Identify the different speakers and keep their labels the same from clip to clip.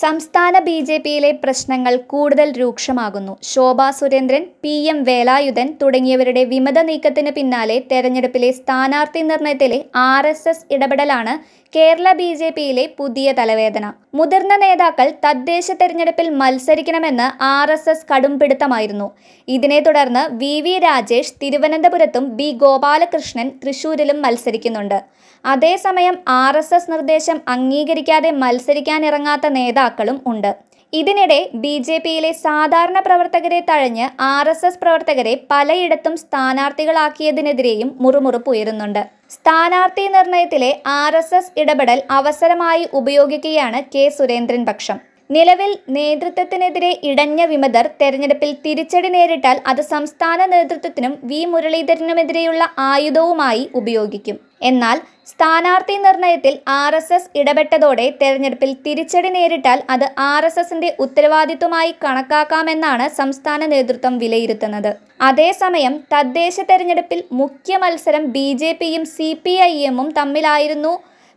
Speaker 1: സംസ്ഥാന B J പിയിലെ പ്രശ്നങ്ങൾ കൂടുതൽ രൂക്ഷമാകുന്നു. ശോഭാ സുരേന്ദ്രൻ പി എം വേലായുധൻ തുടങ്ങിയവരുടെ വിമത നീക്കത്തിന് പിന്നാലെ തെരഞ്ഞെടുപ്പിലെ സ്ഥാനാർത്ഥി നിർണയത്തിലെ ആർ എസ് എസ് ഇടപെടലാണ് കേരള ബി ജെ പിയിലെ പുതിയ തലവേദന. മുതിർന്ന നേതാക്കൾ തദ്ദേശ തെരഞ്ഞെടുപ്പിൽ മത്സരിക്കണമെന്ന് ആർ എസ് എസ് കടുംപിടുത്തമായിരുന്നു ഇതിനെ തുടർന്ന് വി. വി. രാജേഷ് തിരുവനന്തപുരത്തും ബി. ഗോപാലകൃഷ്ണൻ തൃശൂരിലും മത്സരിക്കുന്നുണ്ട്. അതേസമയം ആർ നിർദ്ദേശം അംഗീകരിക്കാതെ മത്സരിക്കാനിറങ്ങാത്ത നേതാക്കളും ഉണ്ട്. ഇതിനിടെ ബി ജെ പിയിലെ സാധാരണ പ്രവർത്തകരെ തഴഞ്ഞ് ആർ എസ് എസ് പ്രവർത്തകരെ പലയിടത്തും സ്ഥാനാർത്ഥികളാക്കിയതിനെതിരെയും മുറുമുറുപ്പ് ഉയരുന്നുണ്ട്. സ്ഥാനാർത്ഥി നിർണയത്തിലെ ആർ എസ് എസ് ഇടപെടൽ അവസരമായി ഉപയോഗിക്കുകയാണ് കെ സുരേന്ദ്രൻ പക്ഷം. നിലവിൽ നേതൃത്വത്തിനെതിരെ ഇടഞ്ഞ വിമതർ തെരഞ്ഞെടുപ്പിൽ തിരിച്ചടി നേരിട്ടാൽ അത് സംസ്ഥാന നേതൃത്വത്തിനും വി മുരളീധരനുമെതിരെയുള്ള ആയുധവുമായി ഉപയോഗിക്കും. എന്നാൽ സ്ഥാനാർത്ഥി നിർണയത്തിൽ ആർ എസ് എസ് ഇടപെട്ടതോടെ തെരഞ്ഞെടുപ്പിൽ തിരിച്ചടി നേരിട്ടാൽ അത് ആർ എസ് എസിന്റെ ഉത്തരവാദിത്വമായി കണക്കാക്കാമെന്നാണ് സംസ്ഥാന നേതൃത്വം വിലയിരുത്തുന്നത്. അതേസമയം തദ്ദേശ തെരഞ്ഞെടുപ്പിൽ മുഖ്യ മത്സരം ബി ജെ പിയും സി പി ഐ എമ്മും തമ്മിലായിരുന്നു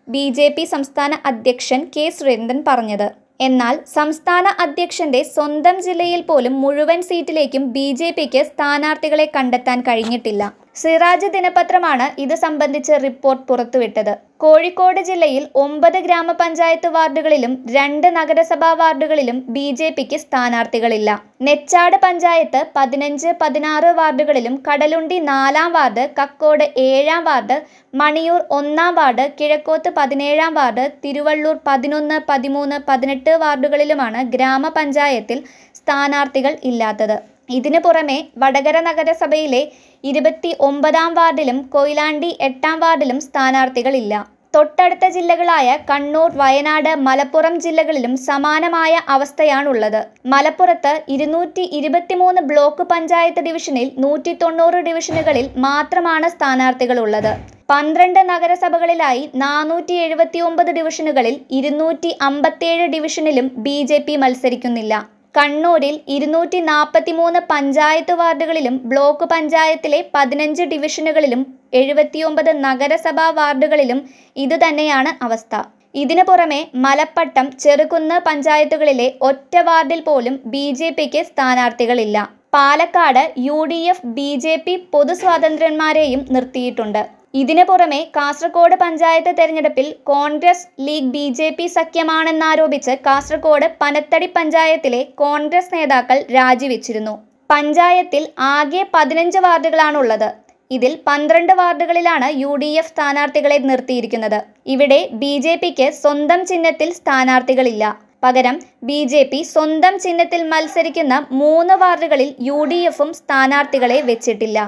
Speaker 1: ബി ജെ പി സംസ്ഥാന അധ്യക്ഷൻ കെ സുരേന്ദ്രൻ പറഞ്ഞത്. എന്നാൽ സംസ്ഥാന അധ്യക്ഷന്റെ സ്വന്തം ജില്ലയിൽ പോലും മുഴുവൻ സീറ്റിലേക്കും ബി ജെ പിക്ക് സ്ഥാനാർത്ഥികളെ കണ്ടെത്താൻ കഴിഞ്ഞിട്ടില്ല. സിറാജ് ദിനപത്രമാണ് ഇത് സംബന്ധിച്ച് റിപ്പോർട്ട് പുറത്തുവിട്ടത്. കോഴിക്കോട് ജില്ലയിൽ ഒമ്പത് ഗ്രാമപഞ്ചായത്ത് വാർഡുകളിലും രണ്ട് നഗരസഭാ വാർഡുകളിലും ബി ജെ പിക്ക് സ്ഥാനാർത്ഥികളില്ല. നെച്ചാട് പഞ്ചായത്ത് പതിനഞ്ച് പതിനാറ് വാർഡുകളിലും കടലുണ്ടി നാലാം വാർഡ് കക്കോട് ഏഴാം വാർഡ് മണിയൂർ ഒന്നാം വാർഡ് കിഴക്കോത്ത് പതിനേഴാം വാർഡ് തിരുവള്ളൂർ പതിനൊന്ന് പതിമൂന്ന് പതിനെട്ട് വാർഡുകളിലുമാണ് ഗ്രാമപഞ്ചായത്തിൽ സ്ഥാനാർത്ഥികൾ ഇല്ലാത്തത്. ഇതിനു പുറമെ വടകര നഗരസഭയിലെ ഇരുപത്തി ഒമ്പതാം വാർഡിലും കൊയിലാണ്ടി എട്ടാം വാർഡിലും സ്ഥാനാർത്ഥികളില്ല. തൊട്ടടുത്ത ജില്ലകളായ കണ്ണൂർ വയനാട് മലപ്പുറം ജില്ലകളിലും സമാനമായ അവസ്ഥയാണുള്ളത്. മലപ്പുറത്ത് ഇരുന്നൂറ്റി ഇരുപത്തിമൂന്ന് ബ്ലോക്ക് പഞ്ചായത്ത് ഡിവിഷനിൽ നൂറ്റി തൊണ്ണൂറ് ഡിവിഷനുകളിൽ മാത്രമാണ് സ്ഥാനാർത്ഥികളുള്ളത്. പന്ത്രണ്ട് നഗരസഭകളിലായി നാനൂറ്റി എഴുപത്തി ഒമ്പത് ഡിവിഷനുകളിൽ ഇരുന്നൂറ്റി അമ്പത്തേഴ് ഡിവിഷനിലും ബി ജെ പി മത്സരിക്കുന്നില്ല. കണ്ണൂരിൽ ഇരുന്നൂറ്റി നാൽപ്പത്തി മൂന്ന് പഞ്ചായത്ത് വാർഡുകളിലും ബ്ലോക്ക് പഞ്ചായത്തിലെ പതിനഞ്ച് ഡിവിഷനുകളിലും എഴുപത്തിയൊമ്പത് നഗരസഭാ വാർഡുകളിലും ഇതുതന്നെയാണ് അവസ്ഥ. ഇതിനു പുറമെ മലപ്പട്ടം ചെറുകുന്ന് പഞ്ചായത്തുകളിലെ ഒറ്റ വാർഡിൽ പോലും ബി ജെ പിക്ക് സ്ഥാനാർത്ഥികളില്ല. Palakkad U D F B J P പൊതുസ്വാതന്ത്ര്യന്മാരെയും നിർത്തിയിട്ടുണ്ട്. ഇതിനു പുറമെ കാസർഗോഡ് പഞ്ചായത്ത് തെരഞ്ഞെടുപ്പിൽ Congress League B J P സഖ്യമാണെന്നാരോപിച്ച് Kasaragod Panathady പഞ്ചായത്തിലെ കോൺഗ്രസ് നേതാക്കൾ രാജിവെച്ചിരുന്നു. പഞ്ചായത്തിൽ ആകെ പതിനഞ്ച് വാർഡുകളാണുള്ളത്. ഇതിൽ പന്ത്രണ്ട് വാർഡുകളിലാണ് യു ഡി എഫ് സ്ഥാനാർത്ഥികളെ നിർത്തിയിരിക്കുന്നത്. ഇവിടെ ബി ജെ പിക്ക് സ്വന്തം ചിഹ്നത്തിൽ സ്ഥാനാർത്ഥികളില്ല. പകരം ബി ജെ പി സ്വന്തം ചിഹ്നത്തിൽ മത്സരിക്കുന്ന മൂന്ന് വാർഡുകളിൽ യു ഡി എഫും സ്ഥാനാർത്ഥികളെ വെച്ചിട്ടില്ല.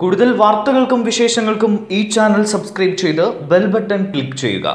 Speaker 2: കൂടുതൽ വാർത്തകൾക്കും വിശേഷങ്ങൾക്കും ഈ ചാനൽ സബ്സ്ക്രൈബ് ചെയ്ത് ബെൽ ബട്ടൺ ക്ലിക്ക് ചെയ്യുക.